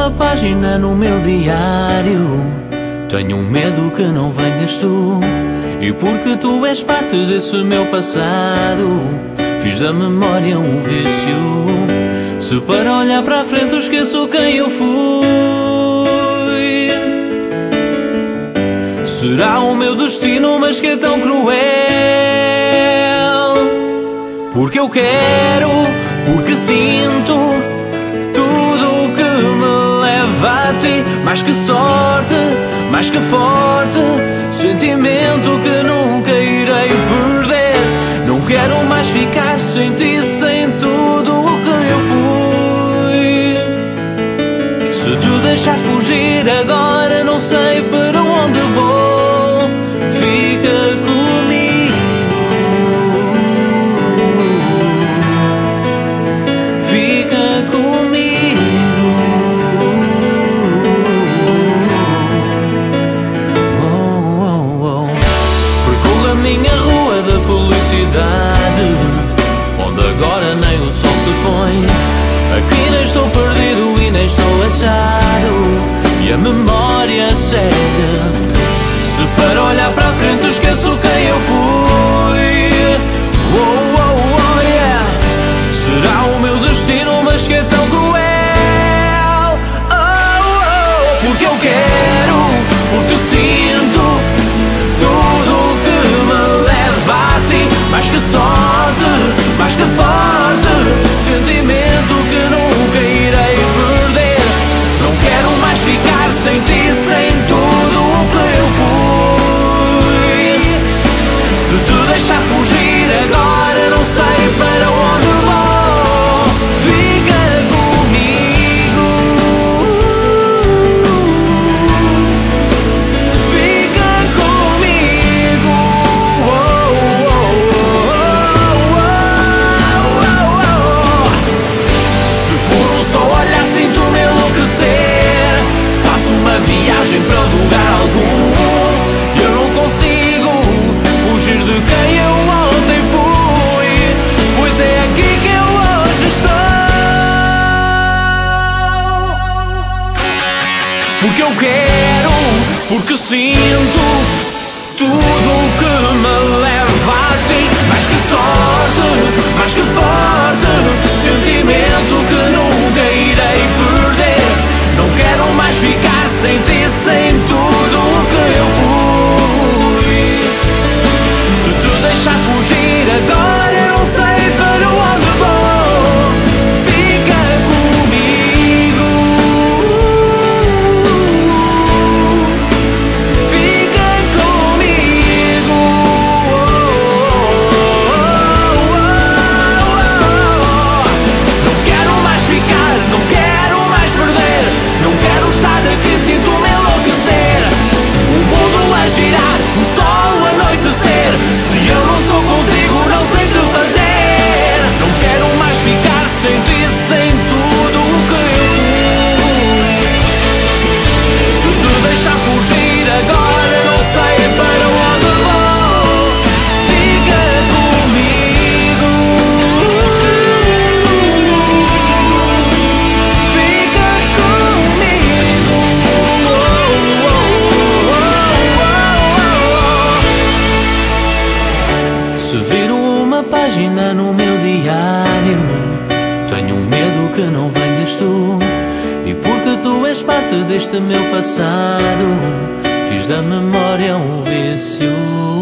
uma página no meu diário. Tenho um medo que não venhas tu. E porque tu és parte desse meu passado, fiz da memória um vício. Se para olhar para a frente esqueço quem eu fui. Será o meu destino, mas que é tão cruel. Porque eu quero, porque sinto Mais que sorte, mais que forte, sentimento que nunca irei perder. Não quero mais ficar sem ti, sem tudo o que eu fui. Se tu deixar fugir agora, o sol se põe. Aqui nem estou perdido e nem estou achado, e a memória segue. Se para olhar para a frente esqueço quem eu fui. Oh, oh, oh, yeah. Será o meu destino, mas que é tão cruel. Oh, oh, porque eu quero, porque sinto tudo o que me leva a ti. Mais que sorte, mais que forte, quero, porque sinto Tudo o que me leva a ti. Mais que sorte, mais que forte Sentimento que página no meu diário. Tenho um medo que não venhas tu. E porque tu és parte deste meu passado Fiz da memória um vício